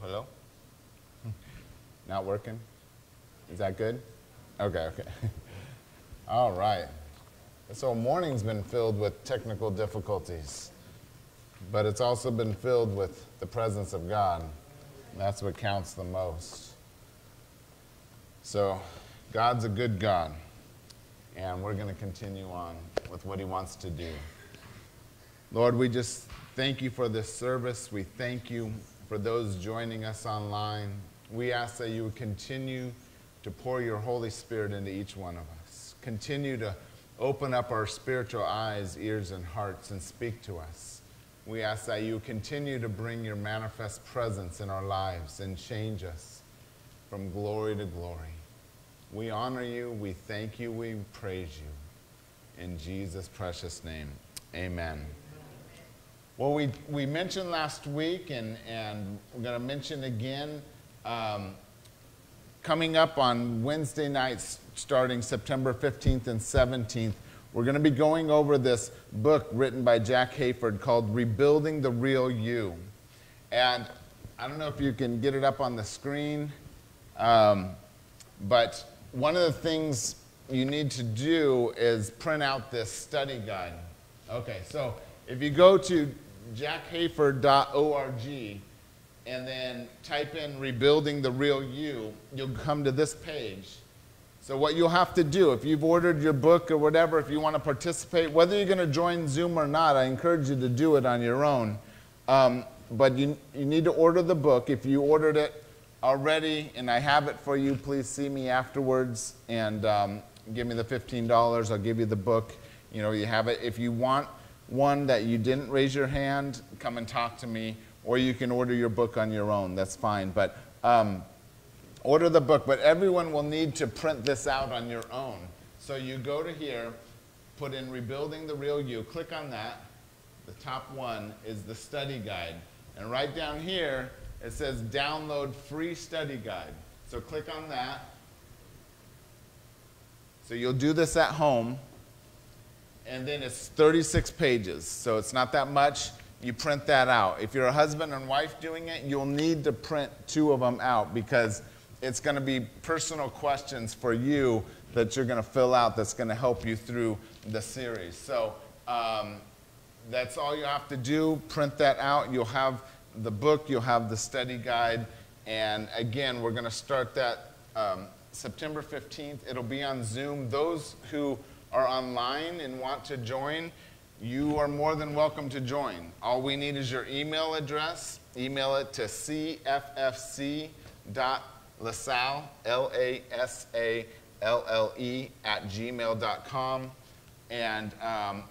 hello. Not working? Is that good? Okay, okay. All right. So, morning's been filled with technical difficulties, but it's also been filled with the presence of God. That's what counts the most. So, God's a good God, and we're going to continue on with what He wants to do. Lord, we just thank you for this service. We thank you for those joining us online. We ask that you would continue to pour your Holy Spirit into each one of us. Continue to open up our spiritual eyes, ears, and hearts and speak to us. We ask that you continue to bring your manifest presence in our lives and change us from glory to glory. We honor you, we thank you, we praise you. In Jesus' precious name, amen. Well, we, we mentioned last week, and, and we're going to mention again um, coming up on Wednesday nights, starting September 15th and 17th. We're going to be going over this book written by Jack Hayford called Rebuilding the Real You. And I don't know if you can get it up on the screen, um, but one of the things you need to do is print out this study guide. Okay, so if you go to jackhayford.org and then type in rebuilding the real you, you'll come to this page. So, what you'll have to do, if you've ordered your book or whatever, if you want to participate, whether you're going to join Zoom or not, I encourage you to do it on your own. Um, but you, you need to order the book. If you ordered it already and I have it for you, please see me afterwards and um, give me the $15. I'll give you the book. You know, you have it. If you want one that you didn't raise your hand, come and talk to me or you can order your book on your own. That's fine. But um, order the book. But everyone will need to print this out on your own. So you go to here, put in Rebuilding the Real You, click on that. The top one is the study guide. And right down here, it says download free study guide. So click on that. So you'll do this at home. And then it's 36 pages. So it's not that much you print that out. If you're a husband and wife doing it, you'll need to print two of them out because it's going to be personal questions for you that you're going to fill out that's going to help you through the series. So um, that's all you have to do. Print that out. You'll have the book, you'll have the study guide. And again, we're going to start that um, September 15th. It'll be on Zoom. Those who are online and want to join, you are more than welcome to join. All we need is your email address. Email it to cffc.lasalle, L-A-S-A-L-L-E, at gmail.com. And um,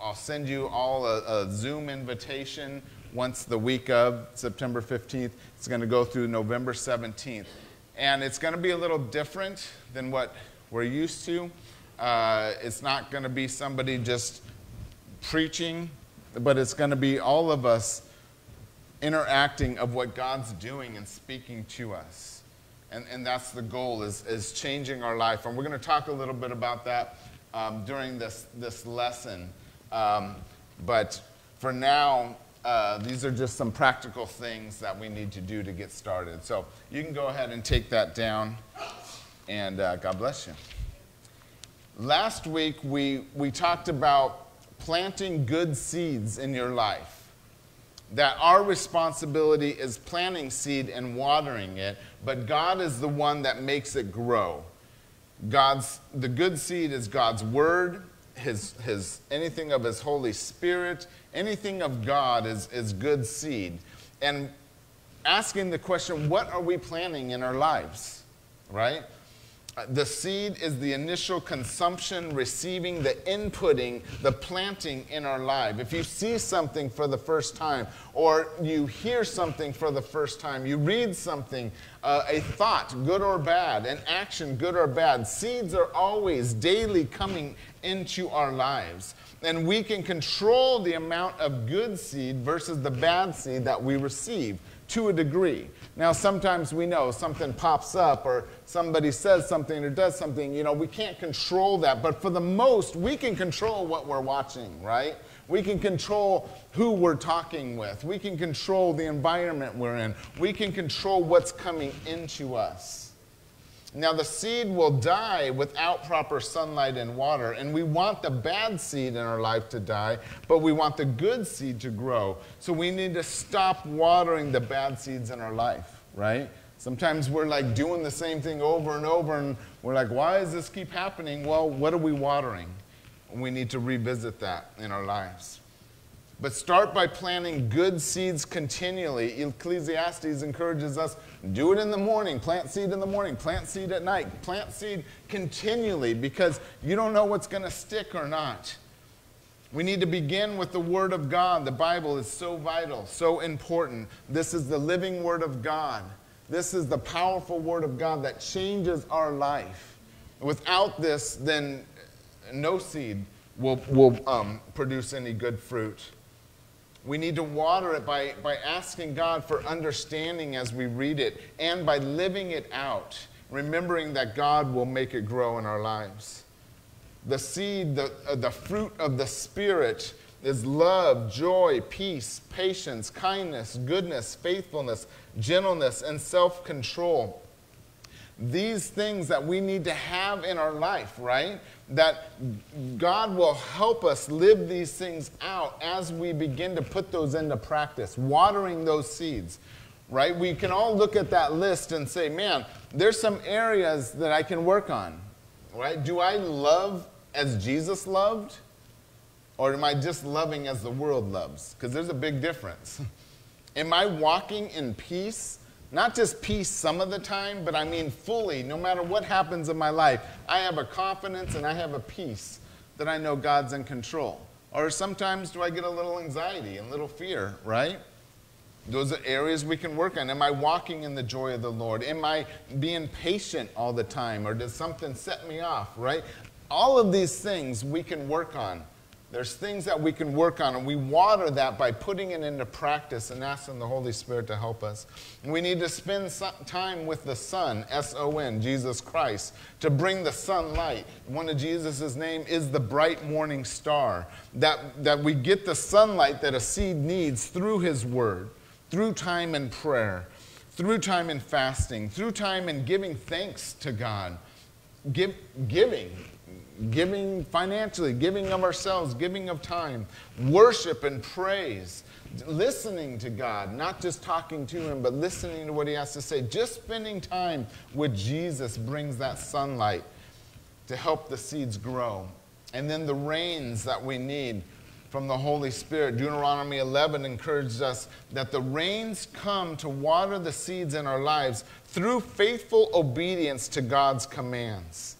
I'll send you all a, a Zoom invitation once the week of September 15th. It's going to go through November 17th. And it's going to be a little different than what we're used to. Uh, it's not going to be somebody just preaching, but it's going to be all of us interacting of what God's doing and speaking to us. And, and that's the goal is, is changing our life. And we're going to talk a little bit about that um, during this, this lesson. Um, but for now, uh, these are just some practical things that we need to do to get started. So you can go ahead and take that down, and uh, God bless you. Last week, we, we talked about planting good seeds in your life. That our responsibility is planting seed and watering it, but God is the one that makes it grow. God's the good seed is God's word, his, his anything of his Holy Spirit, anything of God is, is good seed. And asking the question, what are we planting in our lives? Right? The seed is the initial consumption, receiving, the inputting, the planting in our life. If you see something for the first time, or you hear something for the first time, you read something, uh, a thought, good or bad, an action, good or bad, seeds are always daily coming into our lives. And we can control the amount of good seed versus the bad seed that we receive to a degree. Now, sometimes we know something pops up or somebody says something or does something, you know, we can't control that. But for the most, we can control what we're watching, right? We can control who we're talking with. We can control the environment we're in. We can control what's coming into us. Now, the seed will die without proper sunlight and water, and we want the bad seed in our life to die, but we want the good seed to grow. So we need to stop watering the bad seeds in our life, right? Sometimes we're like doing the same thing over and over, and we're like, why does this keep happening? Well, what are we watering? We need to revisit that in our lives. But start by planting good seeds continually. Ecclesiastes encourages us do it in the morning, plant seed in the morning, plant seed at night, plant seed continually because you don't know what's going to stick or not. We need to begin with the Word of God. The Bible is so vital, so important. This is the living Word of God. This is the powerful Word of God that changes our life. Without this, then no seed will, will um, produce any good fruit. We need to water it by, by asking God for understanding as we read it and by living it out, remembering that God will make it grow in our lives. The seed, the, uh, the fruit of the Spirit is love, joy, peace, patience, kindness, goodness, faithfulness, gentleness, and self control. These things that we need to have in our life, right? that God will help us live these things out as we begin to put those into practice, watering those seeds, right? We can all look at that list and say, man, there's some areas that I can work on, right? Do I love as Jesus loved? Or am I just loving as the world loves? Because there's a big difference. am I walking in peace not just peace some of the time, but I mean fully, no matter what happens in my life, I have a confidence and I have a peace that I know God's in control. Or sometimes do I get a little anxiety and little fear, right? Those are areas we can work on. Am I walking in the joy of the Lord? Am I being patient all the time? Or does something set me off, right? All of these things we can work on. There's things that we can work on, and we water that by putting it into practice and asking the Holy Spirit to help us. And we need to spend time with the Son, S O N, Jesus Christ, to bring the sunlight. One of Jesus' name is the bright morning star. That, that we get the sunlight that a seed needs through His Word, through time in prayer, through time in fasting, through time in giving thanks to God. Give, giving, giving financially, giving of ourselves, giving of time, worship and praise, listening to God, not just talking to Him, but listening to what He has to say. Just spending time with Jesus brings that sunlight to help the seeds grow. And then the rains that we need from the Holy Spirit. Deuteronomy 11 encourages us that the rains come to water the seeds in our lives through faithful obedience to God's commands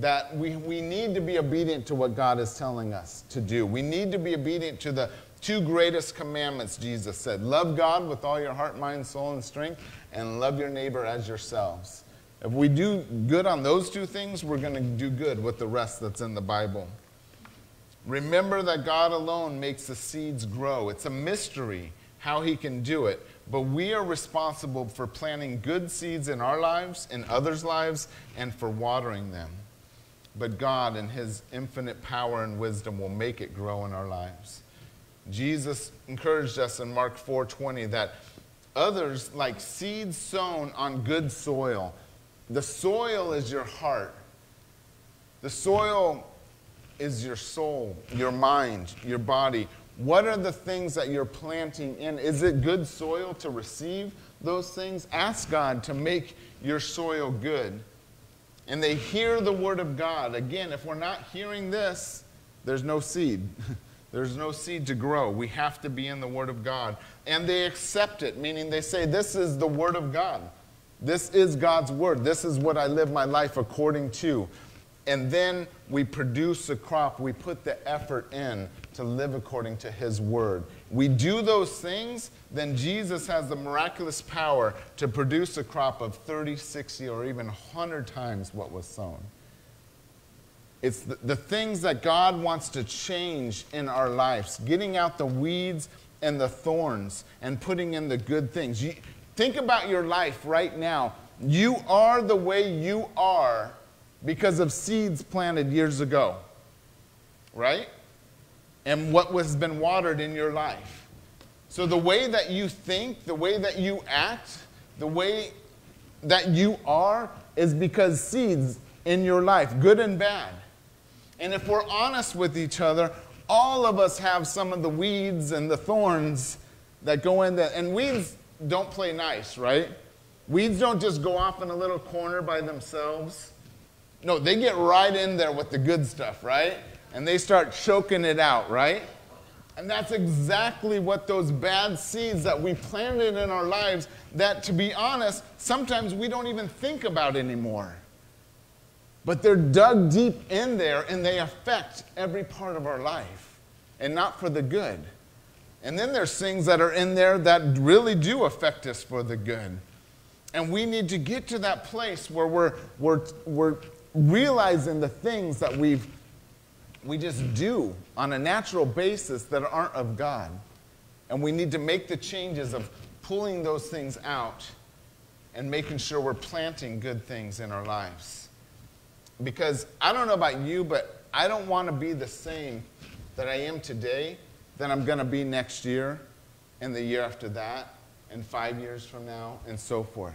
that we, we need to be obedient to what God is telling us to do. We need to be obedient to the two greatest commandments, Jesus said love God with all your heart, mind, soul, and strength, and love your neighbor as yourselves. If we do good on those two things, we're going to do good with the rest that's in the Bible. Remember that God alone makes the seeds grow. It's a mystery how He can do it, but we are responsible for planting good seeds in our lives, in others' lives, and for watering them but God, in His infinite power and wisdom, will make it grow in our lives. Jesus encouraged us in Mark 4:20 that others, like seeds sown on good soil, the soil is your heart. The soil is your soul, your mind, your body. What are the things that you're planting in? Is it good soil to receive those things? Ask God to make your soil good and they hear the word of God. Again, if we're not hearing this, there's no seed. there's no seed to grow. We have to be in the word of God. And they accept it, meaning they say, This is the word of God. This is God's word. This is what I live my life according to. And then we produce a crop. We put the effort in to live according to his word we do those things, then Jesus has the miraculous power to produce a crop of 30, 60, or even 100 times what was sown. It's the, the things that God wants to change in our lives, getting out the weeds and the thorns and putting in the good things. You, think about your life right now. You are the way you are because of seeds planted years ago, right? And what has been watered in your life. So the way that you think, the way that you act, the way that you are is because seeds in your life, good and bad. And if we're honest with each other, all of us have some of the weeds and the thorns that go in there. And weeds don't play nice, right? Weeds don't just go off in a little corner by themselves. No, they get right in there with the good stuff, right? And they start choking it out, right? And that's exactly what those bad seeds that we planted in our lives, that to be honest, sometimes we don't even think about anymore. But they're dug deep in there and they affect every part of our life and not for the good. And then there's things that are in there that really do affect us for the good. And we need to get to that place where we're, we're, we're realizing the things that we've, we just do on a natural basis that aren't of God. And we need to make the changes of pulling those things out and making sure we're planting good things in our lives. Because I don't know about you, but I don't want to be the same that I am today that I'm going to be next year and the year after that and five years from now and so forth.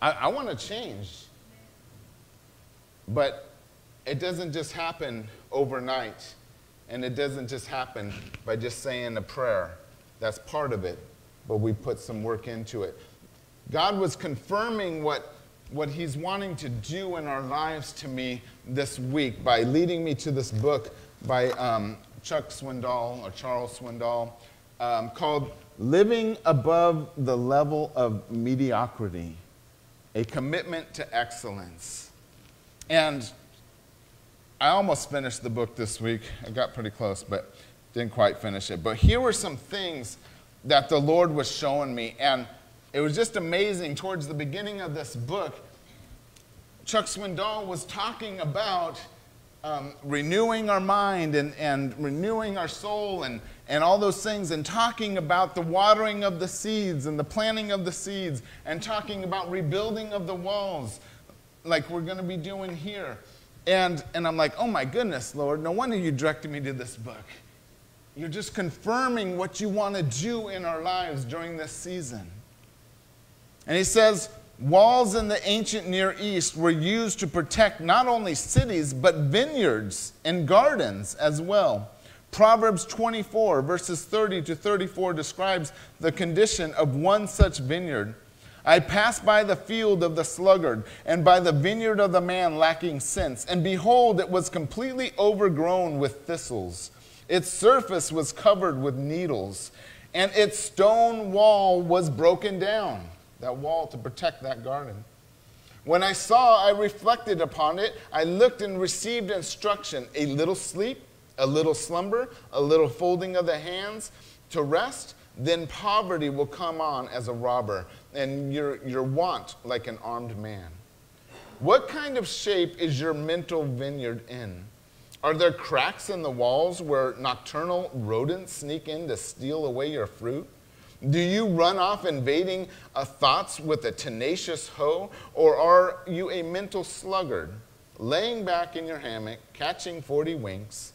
I, I want to change. But it doesn't just happen overnight. And it doesn't just happen by just saying a prayer. That's part of it. But we put some work into it. God was confirming what, what He's wanting to do in our lives to me this week by leading me to this book by um, Chuck Swindoll or Charles Swindoll um, called Living Above the Level of Mediocrity A Commitment to Excellence. And I almost finished the book this week. I got pretty close, but didn't quite finish it. But here were some things that the Lord was showing me. And it was just amazing. Towards the beginning of this book, Chuck Swindoll was talking about um, renewing our mind and, and renewing our soul and, and all those things, and talking about the watering of the seeds and the planting of the seeds, and talking about rebuilding of the walls, like we're going to be doing here. And, and I'm like, oh my goodness, Lord, no wonder you directed me to this book. You're just confirming what you want to do in our lives during this season. And he says, Walls in the ancient Near East were used to protect not only cities, but vineyards and gardens as well. Proverbs 24, verses 30 to 34, describes the condition of one such vineyard. I passed by the field of the sluggard and by the vineyard of the man lacking sense, and behold, it was completely overgrown with thistles. Its surface was covered with needles, and its stone wall was broken down that wall to protect that garden. When I saw, I reflected upon it. I looked and received instruction a little sleep, a little slumber, a little folding of the hands to rest. Then poverty will come on as a robber, and your, your want like an armed man. What kind of shape is your mental vineyard in? Are there cracks in the walls where nocturnal rodents sneak in to steal away your fruit? Do you run off invading thoughts with a tenacious hoe, or are you a mental sluggard, laying back in your hammock, catching 40 winks?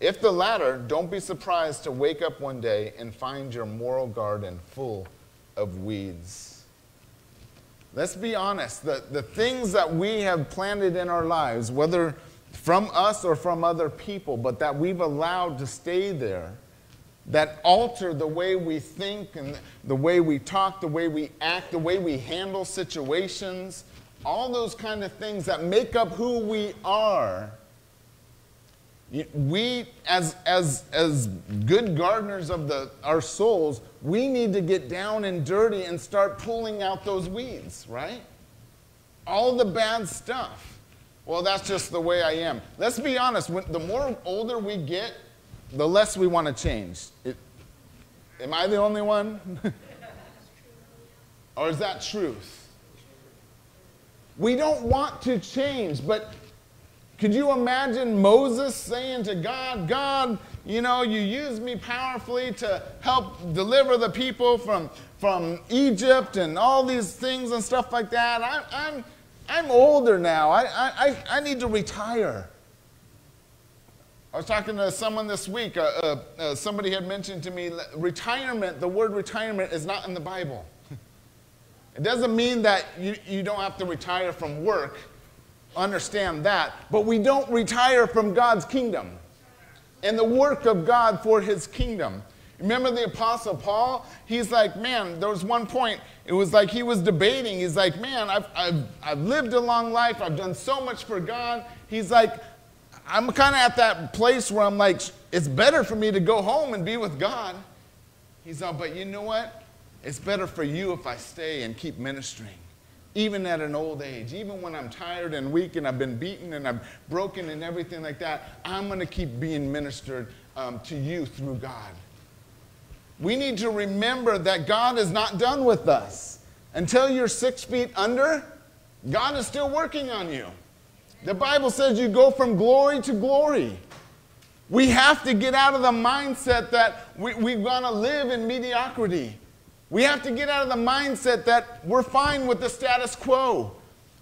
If the latter, don't be surprised to wake up one day and find your moral garden full of weeds. Let's be honest, the, the things that we have planted in our lives, whether from us or from other people, but that we've allowed to stay there that alter the way we think and the way we talk, the way we act, the way we handle situations, all those kind of things that make up who we are. We, as, as, as good gardeners of the, our souls, we need to get down and dirty and start pulling out those weeds, right? All the bad stuff. Well, that's just the way I am. Let's be honest, when, the more older we get, the less we want to change. It, am I the only one? or is that truth? We don't want to change, but could you imagine Moses saying to God, God, you know, you used me powerfully to help deliver the people from, from Egypt and all these things and stuff like that. I, I'm, I'm older now. I, I, I need to retire. I was talking to someone this week. Uh, uh, uh, somebody had mentioned to me retirement, the word retirement is not in the Bible. it doesn't mean that you, you don't have to retire from work. Understand that. But we don't retire from God's kingdom and the work of God for his kingdom. Remember the Apostle Paul? He's like, man, there was one point, it was like he was debating. He's like, man, I've, I've, I've lived a long life, I've done so much for God. He's like, I'm kind of at that place where I'm like, it's better for me to go home and be with God. He's like, but you know what? It's better for you if I stay and keep ministering. Even at an old age, even when I'm tired and weak and I've been beaten and I'm broken and everything like that, I'm going to keep being ministered um, to you through God. We need to remember that God is not done with us. Until you're six feet under, God is still working on you. The Bible says you go from glory to glory. We have to get out of the mindset that we, we're going to live in mediocrity. We have to get out of the mindset that we're fine with the status quo.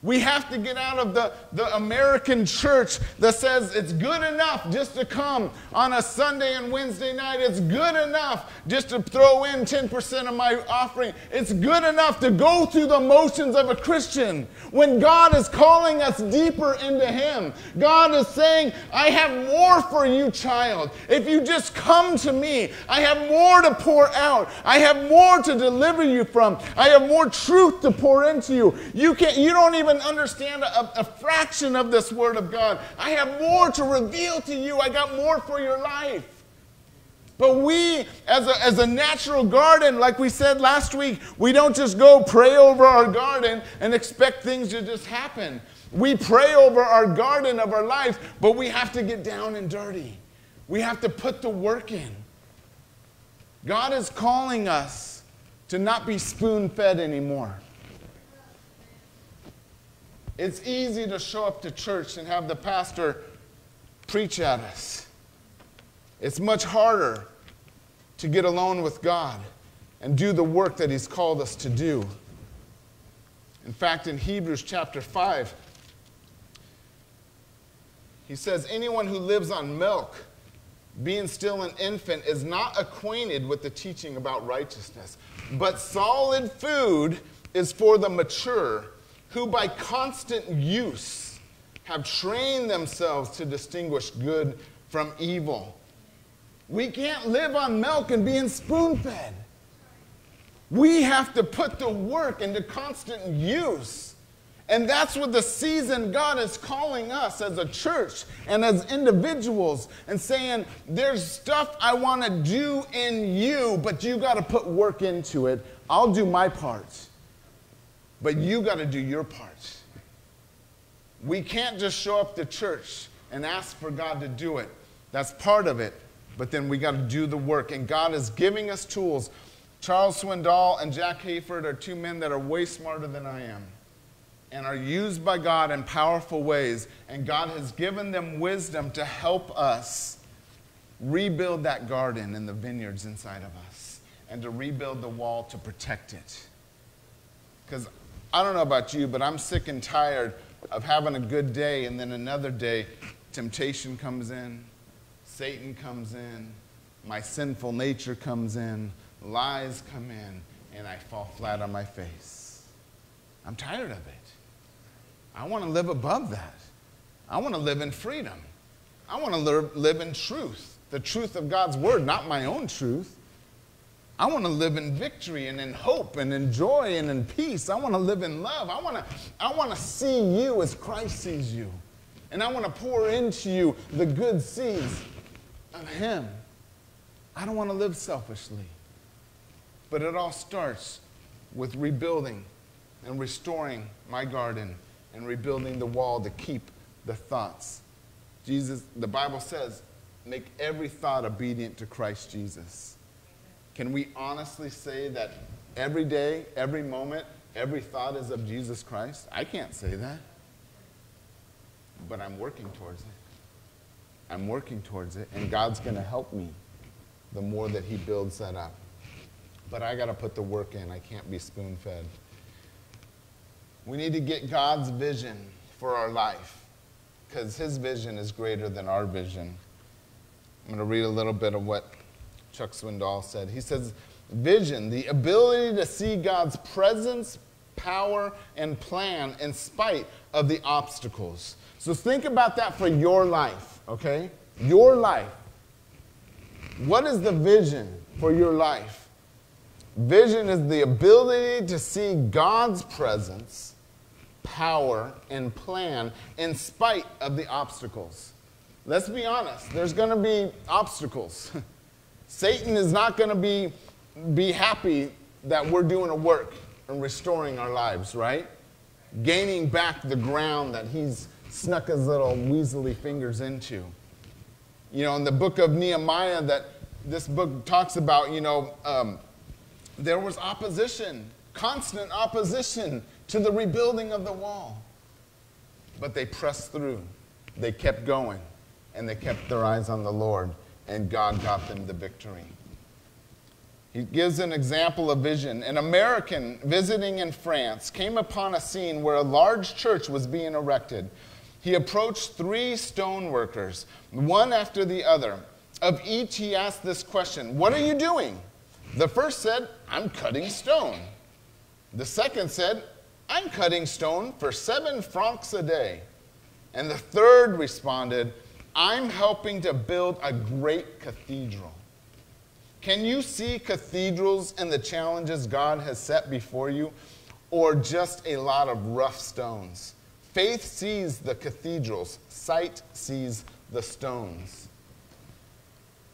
We have to get out of the, the American church that says it's good enough just to come on a Sunday and Wednesday night. It's good enough just to throw in 10% of my offering. It's good enough to go through the motions of a Christian when God is calling us deeper into Him. God is saying, I have more for you, child. If you just come to me, I have more to pour out. I have more to deliver you from. I have more truth to pour into you. You can't, you don't even even understand a, a fraction of this Word of God. I have more to reveal to you. I got more for your life. But we, as a, as a natural garden, like we said last week, we don't just go pray over our garden and expect things to just happen. We pray over our garden of our life, but we have to get down and dirty. We have to put the work in. God is calling us to not be spoon fed anymore. It's easy to show up to church and have the pastor preach at us. It's much harder to get alone with God and do the work that He's called us to do. In fact, in Hebrews chapter 5, he says, Anyone who lives on milk, being still an infant, is not acquainted with the teaching about righteousness. But solid food is for the mature who by constant use have trained themselves to distinguish good from evil. We can't live on milk and being spoon fed. We have to put the work into constant use. And that's what the season God is calling us as a church and as individuals and saying, There's stuff I want to do in you, but you got to put work into it. I'll do my part. But you got to do your part. We can't just show up to church and ask for God to do it. That's part of it. But then we got to do the work. And God is giving us tools. Charles Swindoll and Jack Hayford are two men that are way smarter than I am and are used by God in powerful ways. And God has given them wisdom to help us rebuild that garden and the vineyards inside of us and to rebuild the wall to protect it. Because I don't know about you, but I'm sick and tired of having a good day and then another day, temptation comes in, Satan comes in, my sinful nature comes in, lies come in, and I fall flat on my face. I'm tired of it. I want to live above that. I want to live in freedom. I want to live in truth, the truth of God's word, not my own truth. I want to live in victory and in hope and in joy and in peace. I want to live in love. I want to, I want to see you as Christ sees you. And I want to pour into you the good seeds of Him. I don't want to live selfishly. But it all starts with rebuilding and restoring my garden and rebuilding the wall to keep the thoughts. Jesus, the Bible says, make every thought obedient to Christ Jesus. Can we honestly say that every day, every moment, every thought is of Jesus Christ? I can't say that. But I'm working towards it. I'm working towards it, and God's going to help me the more that He builds that up. But I got to put the work in. I can't be spoon fed. We need to get God's vision for our life because His vision is greater than our vision. I'm going to read a little bit of what Chuck Swindoll said. He says, Vision, the ability to see God's presence, power, and plan in spite of the obstacles. So think about that for your life, okay? Your life. What is the vision for your life? Vision is the ability to see God's presence, power, and plan in spite of the obstacles. Let's be honest, there's going to be obstacles. Satan is not going to be, be happy that we're doing a work and restoring our lives, right? Gaining back the ground that he's snuck his little weaselly fingers into. You know, in the book of Nehemiah, that this book talks about, you know, um, there was opposition, constant opposition to the rebuilding of the wall. But they pressed through, they kept going, and they kept their eyes on the Lord, and God got them the victory. He gives an example of vision. An American visiting in France came upon a scene where a large church was being erected. He approached three stone workers, one after the other. Of each, he asked this question What are you doing? The first said, I'm cutting stone. The second said, I'm cutting stone for seven francs a day. And the third responded, I'm helping to build a great cathedral. Can you see cathedrals and the challenges God has set before you, or just a lot of rough stones? Faith sees the cathedrals, sight sees the stones.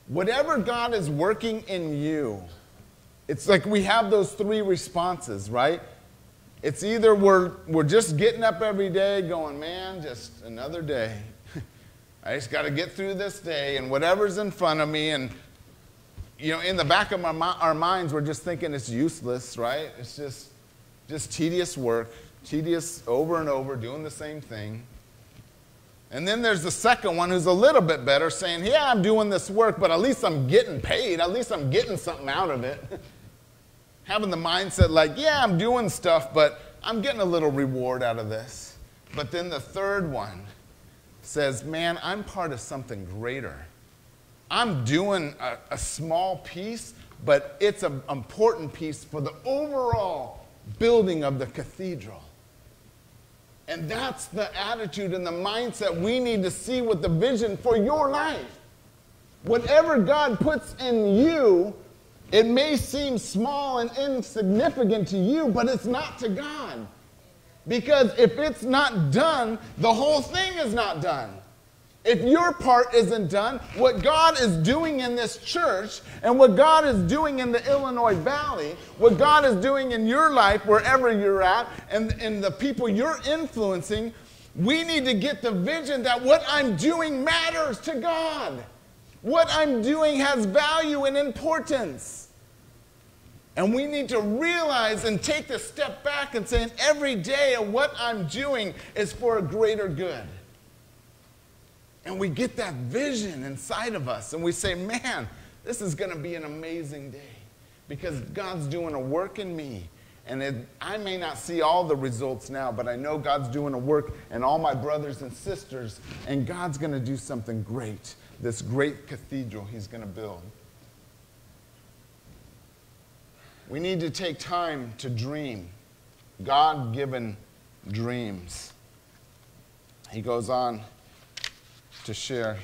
Whatever God is working in you, it's like we have those three responses, right? It's either we're, we're just getting up every day going, man, just another day. I just got to get through this day and whatever's in front of me. And, you know, in the back of our, our minds, we're just thinking it's useless, right? It's just, just tedious work, tedious over and over, doing the same thing. And then there's the second one who's a little bit better, saying, Yeah, I'm doing this work, but at least I'm getting paid. At least I'm getting something out of it. Having the mindset like, Yeah, I'm doing stuff, but I'm getting a little reward out of this. But then the third one says, Man, I'm part of something greater. I'm doing a, a small piece, but it's an important piece for the overall building of the cathedral. And that's the attitude and the mindset we need to see with the vision for your life. Whatever God puts in you, it may seem small and insignificant to you, but it's not to God. Because if it's not done, the whole thing is not done. If your part isn't done, what God is doing in this church and what God is doing in the Illinois Valley, what God is doing in your life, wherever you're at, and, and the people you're influencing, we need to get the vision that what I'm doing matters to God. What I'm doing has value and importance. And we need to realize and take the step back and say, every day what I'm doing is for a greater good. And we get that vision inside of us and we say, man, this is going to be an amazing day because God's doing a work in me. And it, I may not see all the results now, but I know God's doing a work in all my brothers and sisters, and God's going to do something great. This great cathedral He's going to build. We need to take time to dream, God given dreams. He goes on to share.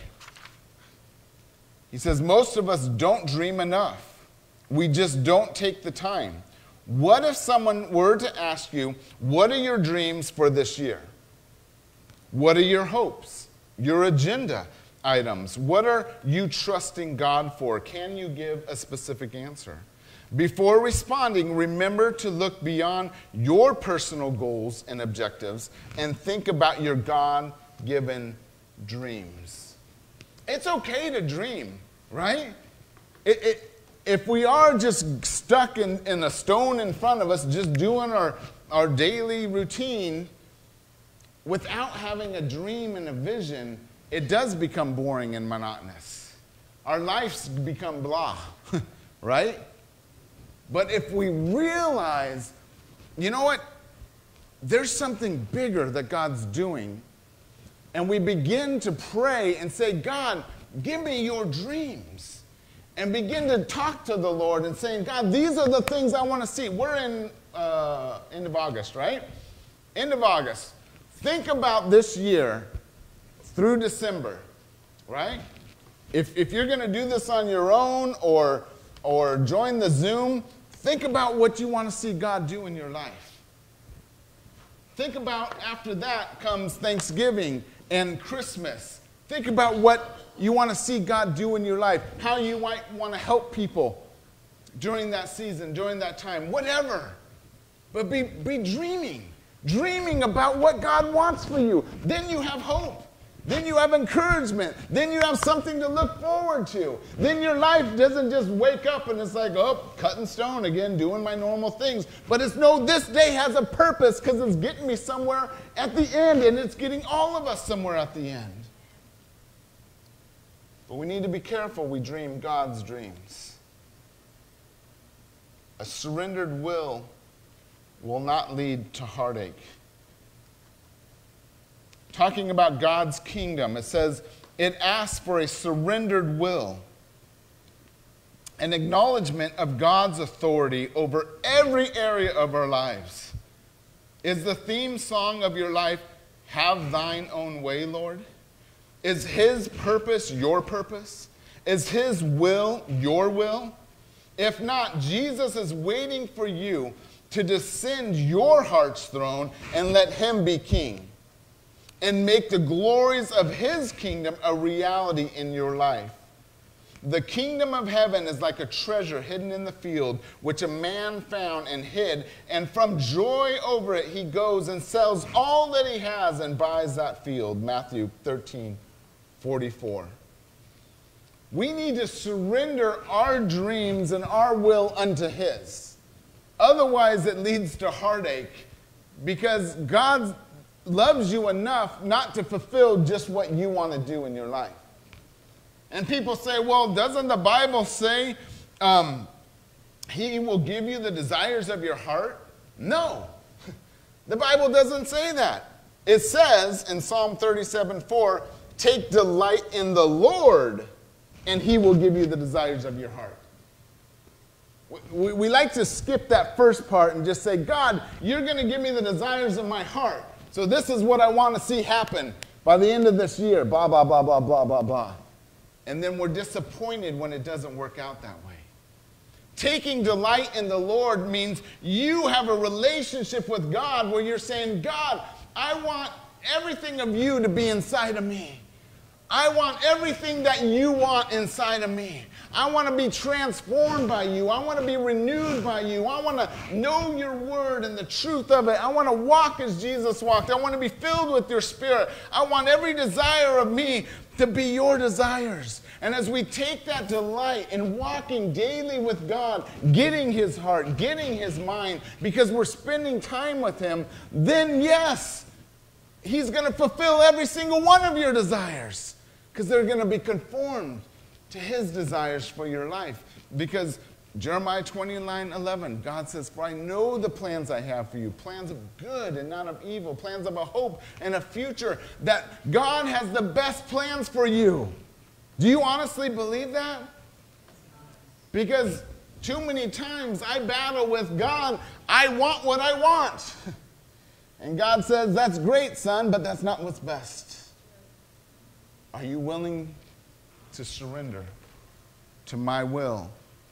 He says, Most of us don't dream enough. We just don't take the time. What if someone were to ask you, What are your dreams for this year? What are your hopes? Your agenda items? What are you trusting God for? Can you give a specific answer? Before responding, remember to look beyond your personal goals and objectives and think about your God given dreams. It's okay to dream, right? It, it, if we are just stuck in, in a stone in front of us, just doing our, our daily routine without having a dream and a vision, it does become boring and monotonous. Our lives become blah, right? But if we realize, you know what? There's something bigger that God's doing and we begin to pray and say, God, give me your dreams. And begin to talk to the Lord and saying, God, these are the things I want to see. We're in uh, end of August, right? End of August. Think about this year through December, right? If, if you're going to do this on your own or, or join the Zoom, think about what you want to see God do in your life. Think about after that comes Thanksgiving and Christmas. Think about what you want to see God do in your life, how you might want to help people during that season, during that time, whatever. But be, be dreaming, dreaming about what God wants for you. Then you have hope. Then you have encouragement. Then you have something to look forward to. Then your life doesn't just wake up and it's like, oh, cutting stone again, doing my normal things. But it's no, this day has a purpose because it's getting me somewhere at the end and it's getting all of us somewhere at the end. But we need to be careful we dream God's dreams. A surrendered will will not lead to heartache talking about God's kingdom, it says it asks for a surrendered will, an acknowledgement of God's authority over every area of our lives. Is the theme song of your life, Have Thine Own Way, Lord? Is His purpose your purpose? Is His will your will? If not, Jesus is waiting for you to descend your heart's throne and let Him be king and make the glories of his kingdom a reality in your life. The kingdom of heaven is like a treasure hidden in the field, which a man found and hid, and from joy over it he goes and sells all that he has and buys that field. Matthew 13, 44. We need to surrender our dreams and our will unto his. Otherwise, it leads to heartache because God's loves you enough not to fulfill just what you want to do in your life. And people say, well, doesn't the Bible say um, he will give you the desires of your heart? No. The Bible doesn't say that. It says in Psalm 37 4, take delight in the Lord, and he will give you the desires of your heart. We, we like to skip that first part and just say, God, you're going to give me the desires of my heart. So this is what I want to see happen by the end of this year, blah, blah, blah, blah, blah, blah, blah. And then we're disappointed when it doesn't work out that way. Taking delight in the Lord means you have a relationship with God where you're saying, God, I want everything of you to be inside of me. I want everything that you want inside of me. I want to be transformed by you. I want to be renewed by you. I want to know your word and the truth of it. I want to walk as Jesus walked. I want to be filled with your spirit. I want every desire of me to be your desires. And as we take that delight in walking daily with God, getting his heart, getting his mind, because we're spending time with him, then yes, he's going to fulfill every single one of your desires because they're going to be conformed to his desires for your life. Because Jeremiah 29 11, God says, For I know the plans I have for you, plans of good and not of evil, plans of a hope and a future, that God has the best plans for you. Do you honestly believe that? Because too many times I battle with God, I want what I want. And God says, That's great, son, but that's not what's best. Are you willing to surrender to my will.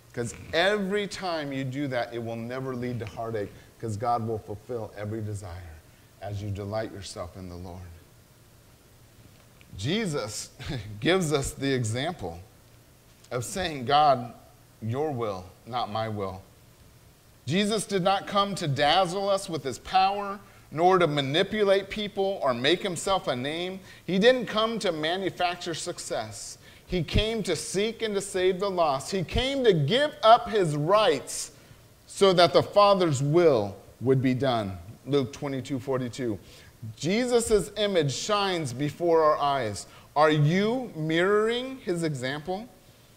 Because every time you do that, it will never lead to heartache because God will fulfill every desire as you delight yourself in the Lord. Jesus gives us the example of saying, God, your will, not my will. Jesus did not come to dazzle us with his power, nor to manipulate people or make himself a name. He didn't come to manufacture success. He came to seek and to save the lost. He came to give up his rights so that the Father's will would be done. Luke 22 42. Jesus' image shines before our eyes. Are you mirroring his example?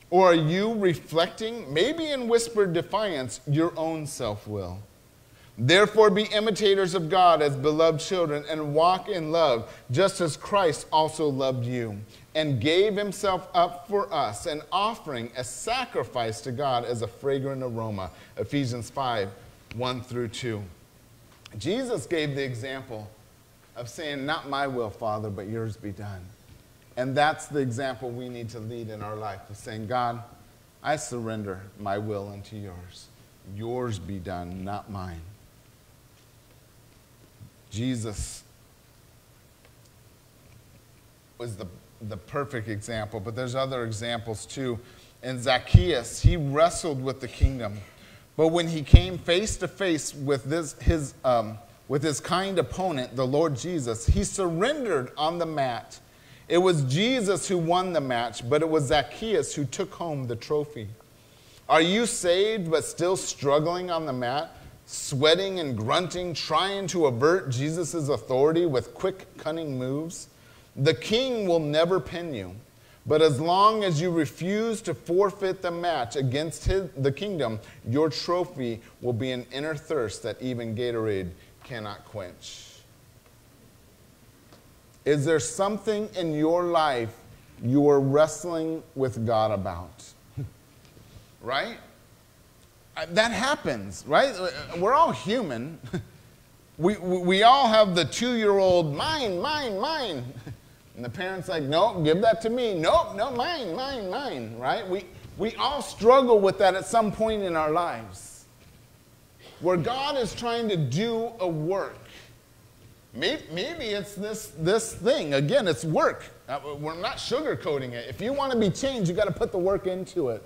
Or are you reflecting, maybe in whispered defiance, your own self will? Therefore, be imitators of God as beloved children and walk in love, just as Christ also loved you and gave himself up for us, an offering, a sacrifice to God as a fragrant aroma. Ephesians 5 1 through 2. Jesus gave the example of saying, Not my will, Father, but yours be done. And that's the example we need to lead in our life of saying, God, I surrender my will unto yours. Yours be done, not mine. Jesus was the, the perfect example, but there's other examples too. And Zacchaeus, he wrestled with the kingdom. But when he came face to face with this, his, um, with his kind opponent, the Lord Jesus, he surrendered on the mat. It was Jesus who won the match, but it was Zacchaeus who took home the trophy. Are you saved but still struggling on the mat? Sweating and grunting, trying to avert Jesus' authority with quick, cunning moves? The king will never pin you. But as long as you refuse to forfeit the match against his, the kingdom, your trophy will be an inner thirst that even Gatorade cannot quench. Is there something in your life you are wrestling with God about? right? That happens, right? We're all human. We, we all have the two year old, mine, mine, mine. And the parent's like, nope, give that to me. Nope, no, mine, mine, mine, right? We, we all struggle with that at some point in our lives where God is trying to do a work. Maybe, maybe it's this, this thing. Again, it's work. Uh, we're not sugarcoating it. If you want to be changed, you've got to put the work into it.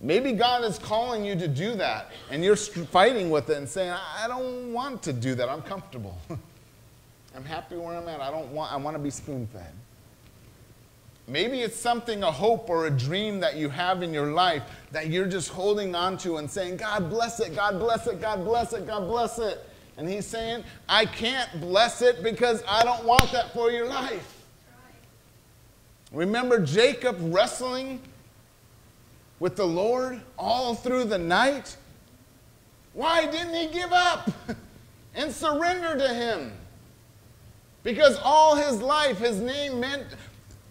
Maybe God is calling you to do that, and you're fighting with it and saying, I don't want to do that. I'm comfortable. I'm happy where I'm at. I don't want, I want to be spoon fed. Maybe it's something, a hope or a dream that you have in your life that you're just holding on to and saying, God bless it, God bless it, God bless it, God bless it. And He's saying, I can't bless it because I don't want that for your life. Remember Jacob wrestling with the Lord all through the night? Why didn't he give up and surrender to him? Because all his life, his name meant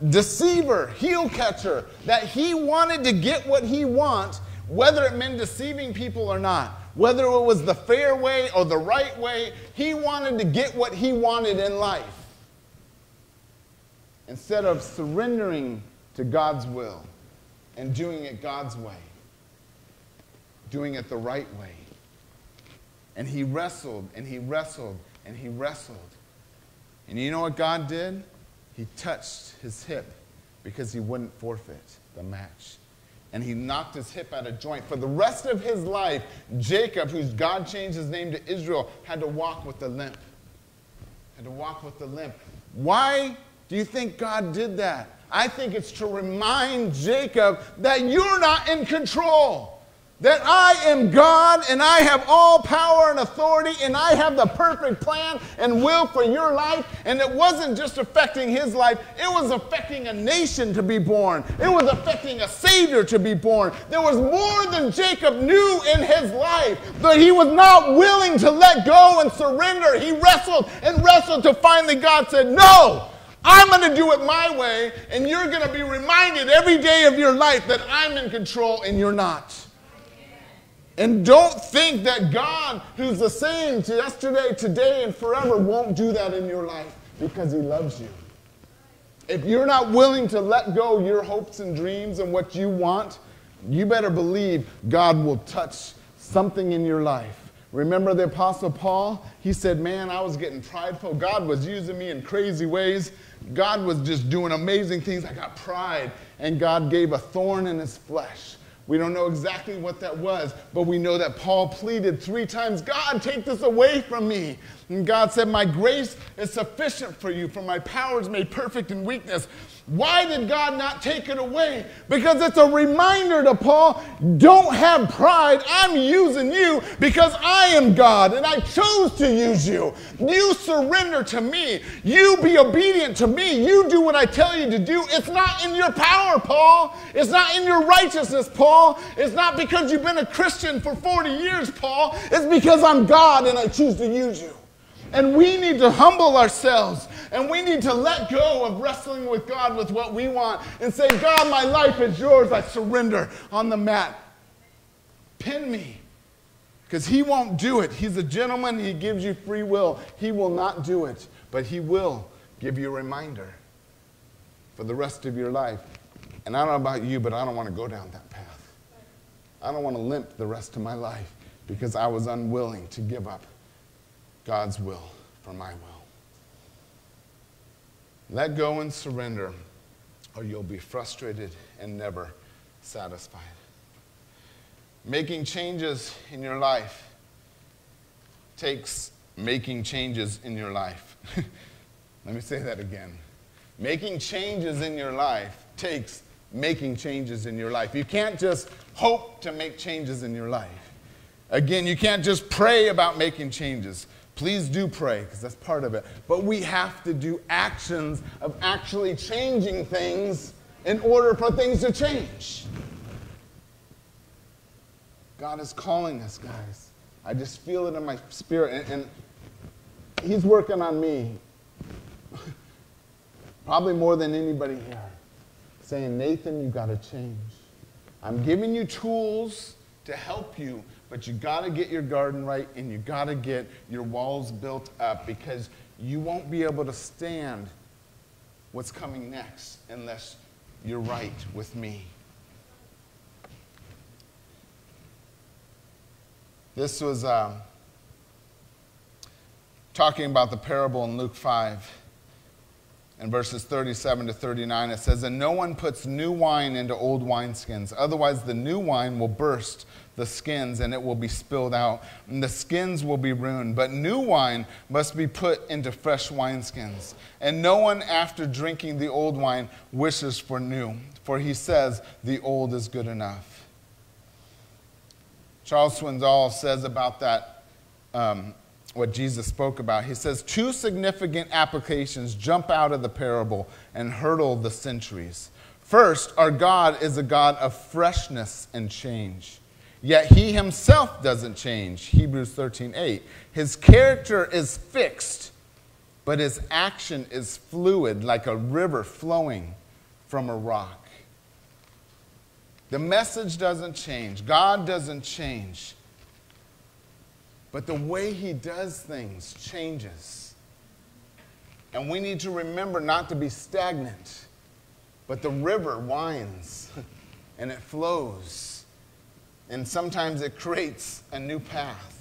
deceiver, heel catcher, that he wanted to get what he wants, whether it meant deceiving people or not. Whether it was the fair way or the right way, he wanted to get what he wanted in life. Instead of surrendering to God's will and doing it God's way, doing it the right way. And he wrestled and he wrestled and he wrestled. And you know what God did? He touched his hip because he wouldn't forfeit the match. And he knocked his hip out of joint. For the rest of his life, Jacob, whose God changed his name to Israel, had to walk with a limp. Had to walk with a limp. Why do you think God did that? I think it's to remind Jacob that you're not in control. That I am God and I have all power and authority and I have the perfect plan and will for your life. And it wasn't just affecting his life, it was affecting a nation to be born. It was affecting a Savior to be born. There was more than Jacob knew in his life, but he was not willing to let go and surrender. He wrestled and wrestled till finally God said, No, I'm going to do it my way, and you're going to be reminded every day of your life that I'm in control and you're not. And don't think that God, who's the same to yesterday, today, and forever, won't do that in your life because He loves you. If you're not willing to let go your hopes and dreams and what you want, you better believe God will touch something in your life Remember the Apostle Paul? He said, Man, I was getting prideful. God was using me in crazy ways. God was just doing amazing things. I got pride, and God gave a thorn in his flesh. We don't know exactly what that was, but we know that Paul pleaded three times God, take this away from me. And God said, My grace is sufficient for you, for my power is made perfect in weakness. Why did God not take it away? Because it's a reminder to Paul don't have pride. I'm using you because I am God and I chose to use you. You surrender to me. You be obedient to me. You do what I tell you to do. It's not in your power, Paul. It's not in your righteousness, Paul. It's not because you've been a Christian for 40 years, Paul. It's because I'm God and I choose to use you. And we need to humble ourselves and we need to let go of wrestling with God with what we want and say, God, my life is yours. I surrender on the mat. Pin me. Because he won't do it. He's a gentleman. He gives you free will. He will not do it, but he will give you a reminder for the rest of your life. And I don't know about you, but I don't want to go down that path. I don't want to limp the rest of my life because I was unwilling to give up God's will for my will. Let go and surrender, or you'll be frustrated and never satisfied. Making changes in your life takes making changes in your life. Let me say that again. Making changes in your life takes making changes in your life. You can't just hope to make changes in your life. Again, you can't just pray about making changes. Please do pray, because that's part of it. But we have to do actions of actually changing things in order for things to change. God is calling us, guys. I just feel it in my spirit. And, and He's working on me, probably more than anybody here, saying, Nathan, you got to change. I'm giving you tools to help you but you got to get your garden right and you got to get your walls built up because you won't be able to stand what's coming next unless you're right with me. This was uh, talking about the parable in Luke 5 in verses 37 to 39, it says, And no one puts new wine into old wineskins, otherwise the new wine will burst the skins and it will be spilled out, and the skins will be ruined. But new wine must be put into fresh wineskins. And no one, after drinking the old wine, wishes for new, for he says, The old is good enough. Charles Swindoll says about that. Um, what Jesus spoke about. He says, Two significant applications jump out of the parable and hurdle the centuries. First, our God is a God of freshness and change. Yet he himself doesn't change. Hebrews 13 8. His character is fixed, but his action is fluid, like a river flowing from a rock. The message doesn't change, God doesn't change. But the way he does things changes. And we need to remember not to be stagnant, but the river winds and it flows. And sometimes it creates a new path.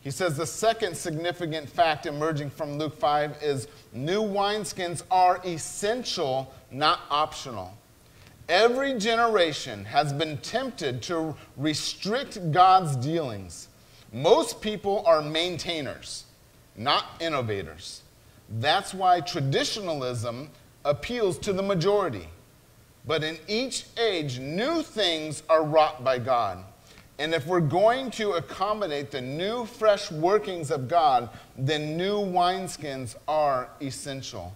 He says the second significant fact emerging from Luke 5 is new wineskins are essential, not optional. Every generation has been tempted to restrict God's dealings most people are maintainers, not innovators. That's why traditionalism appeals to the majority. But in each age, new things are wrought by God. And if we're going to accommodate the new, fresh workings of God, then new wineskins are essential.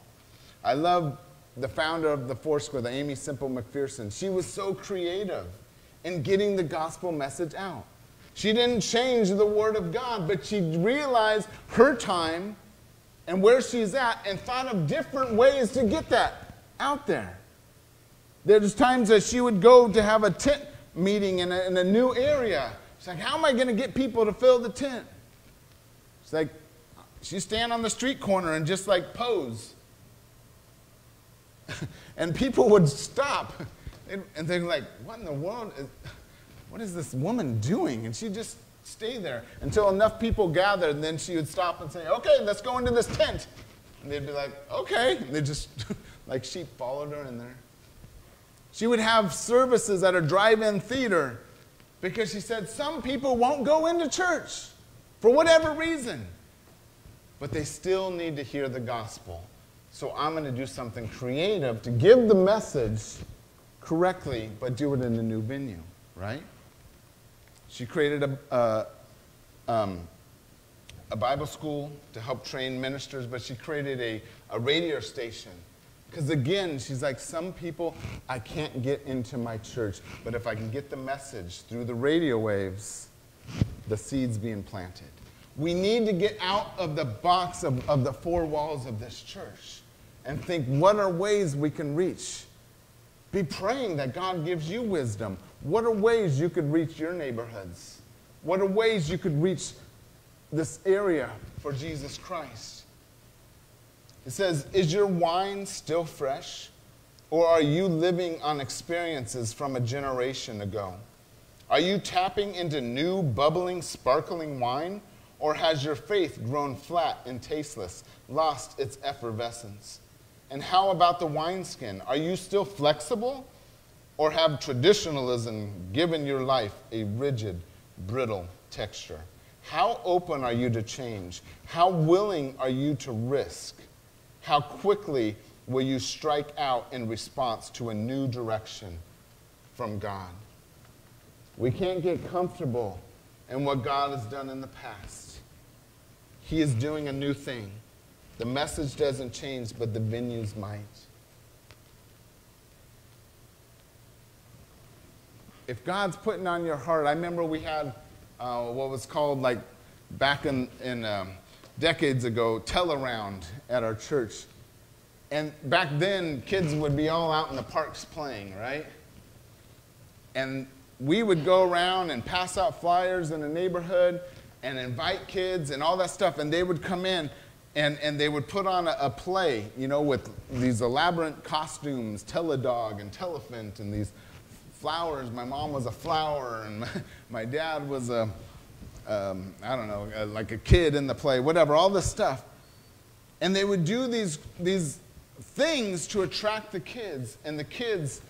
I love the founder of the Foursquare, the Aimee Semple McPherson. She was so creative in getting the gospel message out. She didn't change the Word of God, but she realized her time and where she's at and thought of different ways to get that out there. There's times that she would go to have a tent meeting in a, in a new area. She's like, How am I going to get people to fill the tent? She's like, She stand on the street corner and just like pose. and people would stop. And they're like, What in the world? Is, what is this woman doing? And she'd just stay there until enough people gathered, and then she would stop and say, okay, let's go into this tent. And they'd be like, okay. And they just, like sheep, followed her in there. She would have services at a drive in theater because she said some people won't go into church for whatever reason. but they still need to hear the gospel. So I'm going to do something creative to give the message correctly, but do it in a new venue, right? She created a, a, um, a Bible school to help train ministers, but she created a, a radio station. Because again, she's like, some people, I can't get into my church, but if I can get the message through the radio waves, the seed's being planted. We need to get out of the box of, of the four walls of this church and think, what are ways we can reach? Be praying that God gives you wisdom. What are ways you could reach your neighborhoods? What are ways you could reach this area for Jesus Christ? It says, Is your wine still fresh? Or are you living on experiences from a generation ago? Are you tapping into new, bubbling, sparkling wine? Or has your faith grown flat and tasteless, lost its effervescence? And how about the wineskin? Are you still flexible? Or have traditionalism given your life a rigid, brittle texture? How open are you to change? How willing are you to risk? How quickly will you strike out in response to a new direction from God? We can't get comfortable in what God has done in the past. He is doing a new thing. The message doesn't change, but the venues might. If God's putting on your heart, I remember we had uh, what was called like back in, in um, decades ago, tell around at our church. And back then, kids would be all out in the parks playing, right? And we would go around and pass out flyers in the neighborhood and invite kids and all that stuff, and they would come in and, and they would put on a, a play, you know, with these elaborate costumes, Teledog and Telephant, and these flowers. My mom was a flower, and my, my dad was a, um, I don't know, uh, like a kid in the play, whatever, all this stuff. And they would do these, these things to attract the kids, and the kids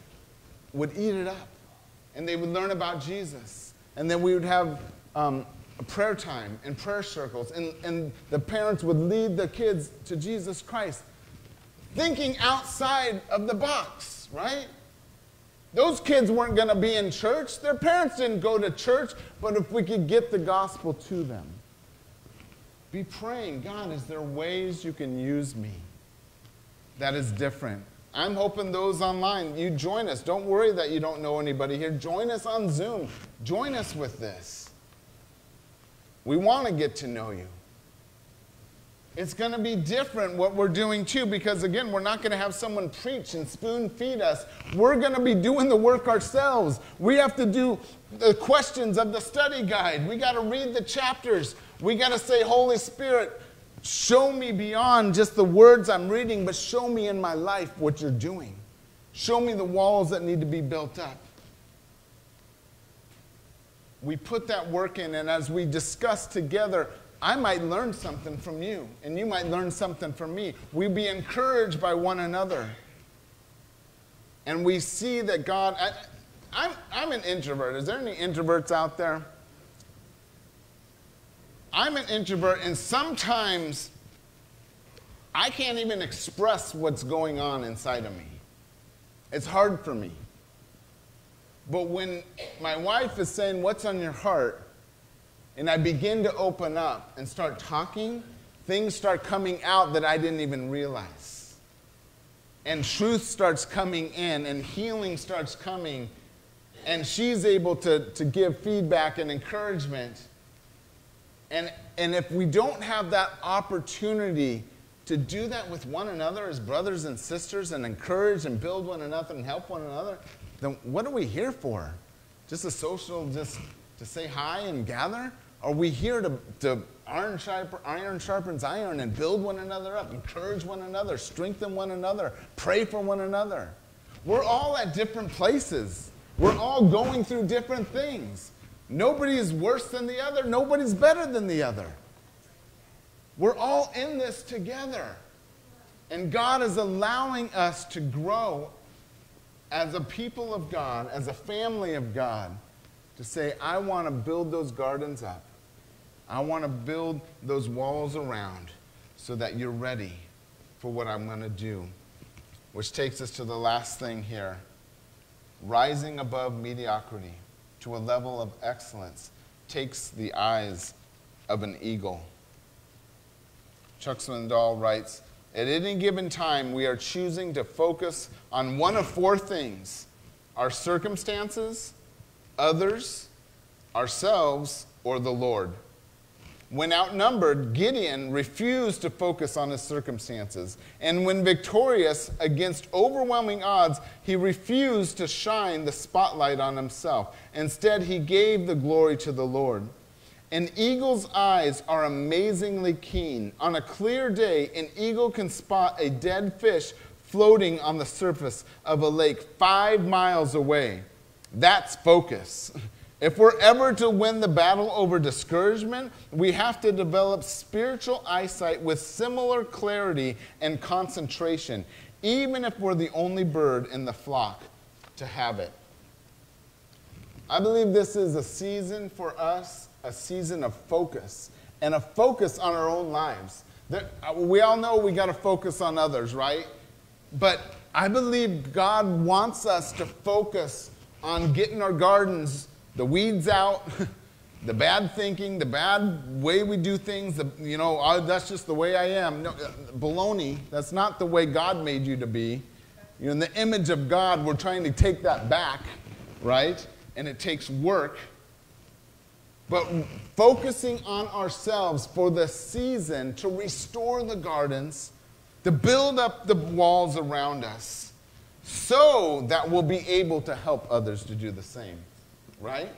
would eat it up. And they would learn about Jesus. And then we would have um, prayer time and prayer circles, and, and the parents would lead the kids to Jesus Christ, thinking outside of the box, right? Those kids weren't going to be in church. Their parents didn't go to church, but if we could get the gospel to them, be praying God, is there ways you can use me that is different? I'm hoping those online, you join us. Don't worry that you don't know anybody here. Join us on Zoom. Join us with this. We want to get to know you. It's going to be different what we're doing too, because again, we're not going to have someone preach and spoon feed us. We're going to be doing the work ourselves. We have to do the questions of the study guide. We got to read the chapters. We got to say, Holy Spirit, show me beyond just the words I'm reading, but show me in my life what you're doing. Show me the walls that need to be built up. We put that work in, and as we discuss together, I might learn something from you, and you might learn something from me. We be encouraged by one another. And we see that God, I, I'm, I'm an introvert. Is there any introverts out there? I'm an introvert, and sometimes I can't even express what's going on inside of me. It's hard for me. But when my wife is saying, What's on your heart? And I begin to open up and start talking, things start coming out that I didn't even realize. And truth starts coming in, and healing starts coming, and she's able to, to give feedback and encouragement. And, and if we don't have that opportunity to do that with one another as brothers and sisters and encourage and build one another and help one another, then what are we here for? Just a social, just to say hi and gather? Are we here to, to iron, sharp, iron sharpens iron and build one another up, encourage one another, strengthen one another, pray for one another? We're all at different places. We're all going through different things. Nobody is worse than the other, nobody's better than the other. We're all in this together. And God is allowing us to grow as a people of God, as a family of God, to say, I want to build those gardens up. I want to build those walls around. so that you're ready for what I'm going to do. Which takes us to the last thing here rising above mediocrity to a level of excellence takes the eyes of an eagle. Chuck Swindoll writes At any given time, we are choosing to focus on one of four things our circumstances, others, ourselves, or the Lord. When outnumbered, Gideon refused to focus on his circumstances. And when victorious against overwhelming odds, he refused to shine the spotlight on himself. Instead, he gave the glory to the Lord. An eagle's eyes are amazingly keen. On a clear day, an eagle can spot a dead fish floating on the surface of a lake five miles away. That's focus. If we're ever to win the battle over discouragement, we have to develop spiritual eyesight with similar clarity and concentration, even if we're the only bird in the flock to have it. I believe this is a season for us, a season of focus, and a focus on our own lives. Uh, we all know we got to focus on others, right? But I believe God wants us to focus on getting our gardens the weeds out, the bad thinking, the bad way we do things, the, you know, that's just the way I am. No, uh, baloney, that's not the way God made you to be. You know, in the image of God, we're trying to take that back, right? And it takes work. But focusing on ourselves for the season to restore the gardens, to build up the walls around us, so that we'll be able to help others to do the same right?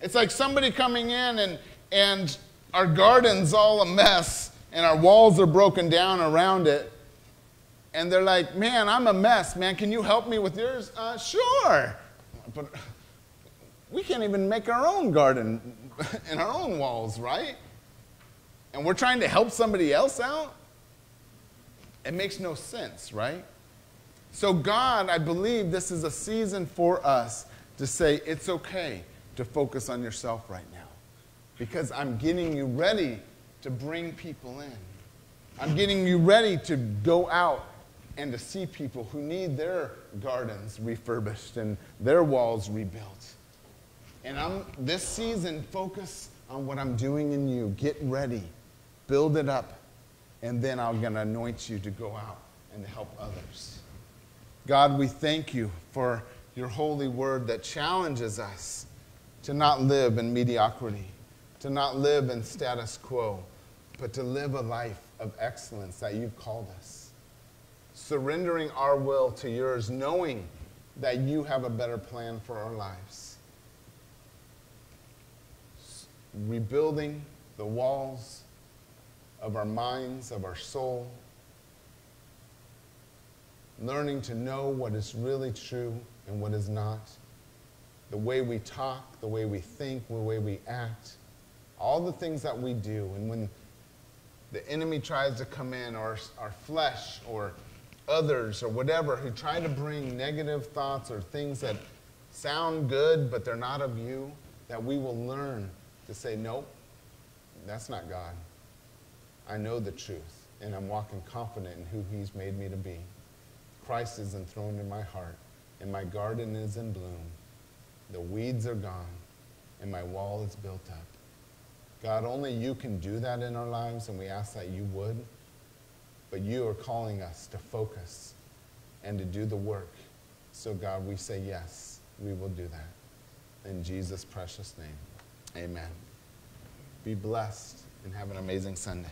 It's like somebody coming in and, and our garden's all a mess and our walls are broken down around it. And they're like, man, I'm a mess, man. Can you help me with yours? Uh, sure. But we can't even make our own garden in our own walls, right? And we're trying to help somebody else out? It makes no sense, right? So, God, I believe this is a season for us to say it's okay to focus on yourself right now because I'm getting you ready to bring people in. I'm getting you ready to go out and to see people who need their gardens refurbished and their walls rebuilt. And I'm this season focus on what I'm doing in you. Get ready. Build it up. And then I'm going to anoint you to go out and to help others. God, we thank you for your holy word that challenges us to not live in mediocrity, to not live in status quo, but to live a life of excellence that you've called us. Surrendering our will to yours, knowing that you have a better plan for our lives. Rebuilding the walls of our minds, of our soul. Learning to know what is really true and what is not, the way we talk, the way we think, the way we act, all the things that we do. And when the enemy tries to come in, or our flesh, or others, or whatever, who try to bring negative thoughts or things that sound good, but they're not of you, that we will learn to say, nope, that's not God. I know the truth, and I'm walking confident in who He's made me to be. Christ is enthroned in my heart and my garden is in bloom. The weeds are gone, and my wall is built up. God, only you can do that in our lives, and we ask that you would. But you are calling us to focus and to do the work. So, God, we say yes, we will do that. In Jesus' precious name, amen. Be blessed and have an amazing Sunday.